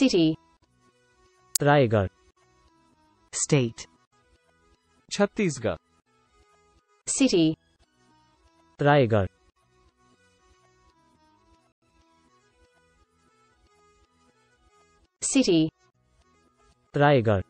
City. Raigarh State. Chhattisgarh. City. Raigarh City. Raigarh